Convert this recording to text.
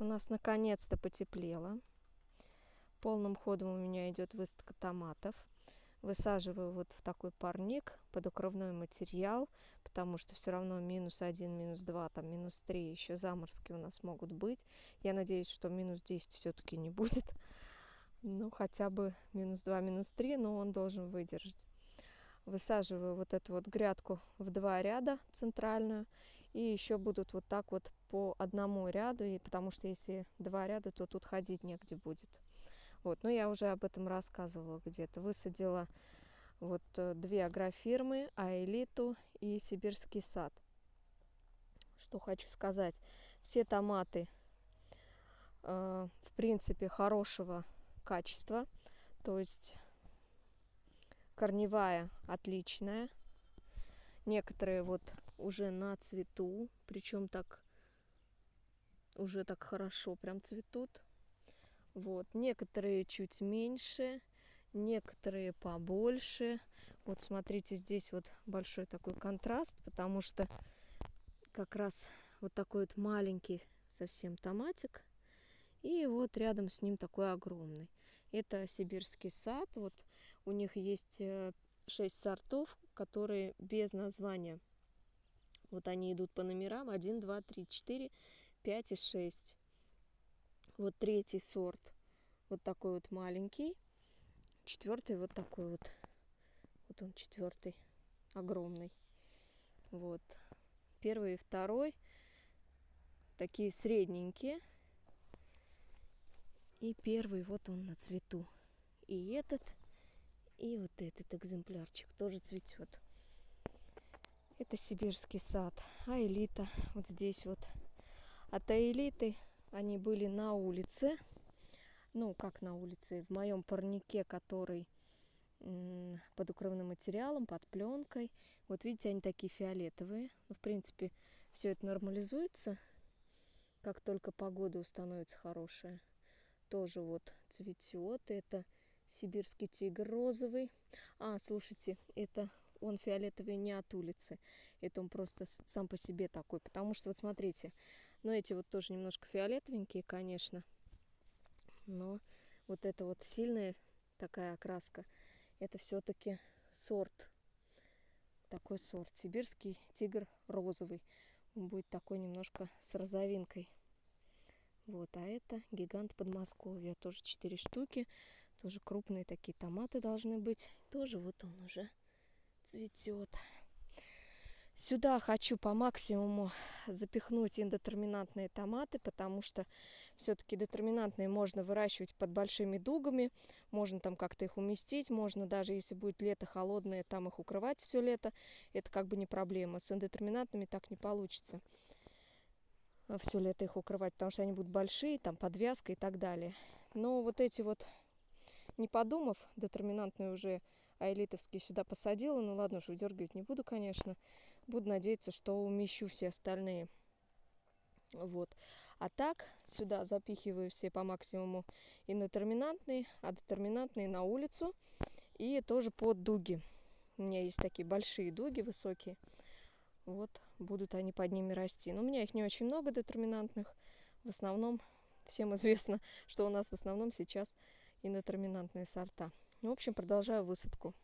У нас наконец-то потеплело. Полным ходом у меня идет высадка томатов. Высаживаю вот в такой парник под укрывной материал, потому что все равно минус один, минус два, там минус три еще заморские у нас могут быть. Я надеюсь, что минус 10 все-таки не будет. Ну, хотя бы минус два, минус три, но он должен выдержать. Высаживаю вот эту вот грядку в два ряда центральную и еще будут вот так вот по одному ряду, и потому что если два ряда, то тут ходить негде будет. Вот, ну я уже об этом рассказывала где-то. Высадила вот э, две агрофирмы, Аэлиту и Сибирский сад. Что хочу сказать. Все томаты, э, в принципе, хорошего качества. То есть корневая отличная. Некоторые вот уже на цвету, причем так уже так хорошо прям цветут. Вот, некоторые чуть меньше, некоторые побольше. Вот смотрите, здесь вот большой такой контраст, потому что как раз вот такой вот маленький совсем томатик. И вот рядом с ним такой огромный. Это сибирский сад. Вот у них есть 6 э, сортов, которые без названия. Вот они идут по номерам 1, 2, 3, 4, 5 и 6. Вот третий сорт вот такой вот маленький. Четвертый вот такой вот. Вот он четвертый, огромный. Вот. Первый и второй такие средненькие. И первый вот он на цвету. И этот, и вот этот экземплярчик тоже цветет. Это сибирский сад. А элита вот здесь вот. От элиты они были на улице. Ну, как на улице, в моем парнике, который под укрывным материалом, под пленкой. Вот видите, они такие фиолетовые. Ну, в принципе, все это нормализуется, как только погода установится хорошая. Тоже вот цветет. Это сибирский тигр розовый. А, слушайте, это он фиолетовый не от улицы. Это он просто сам по себе такой. Потому что, вот смотрите, ну эти вот тоже немножко фиолетовенькие, конечно. Но вот это вот сильная такая окраска, это все-таки сорт. Такой сорт. Сибирский тигр розовый. Он будет такой немножко с розовинкой. Вот, а это гигант Подмосковья. Тоже 4 штуки. Тоже крупные такие томаты должны быть. Тоже вот он уже цветет. Сюда хочу по максимуму запихнуть индетерминантные томаты, потому что все-таки детерминантные можно выращивать под большими дугами, можно там как-то их уместить, можно даже если будет лето холодное, там их укрывать все лето, это как бы не проблема. С индетерминантными так не получится все лето их укрывать, потому что они будут большие, там подвязка и так далее. Но вот эти вот, не подумав, детерминантные уже а элитовские сюда посадила. Ну ладно уж, выдергивать не буду, конечно. Буду надеяться, что умещу все остальные. Вот. А так, сюда запихиваю все по максимуму и на терминантные, а детерминантные на улицу. И тоже под дуги. У меня есть такие большие дуги высокие. Вот, будут они под ними расти. Но у меня их не очень много детерминантных. В основном, всем известно, что у нас в основном сейчас инотерминантные сорта. Ну, в общем, продолжаю высадку.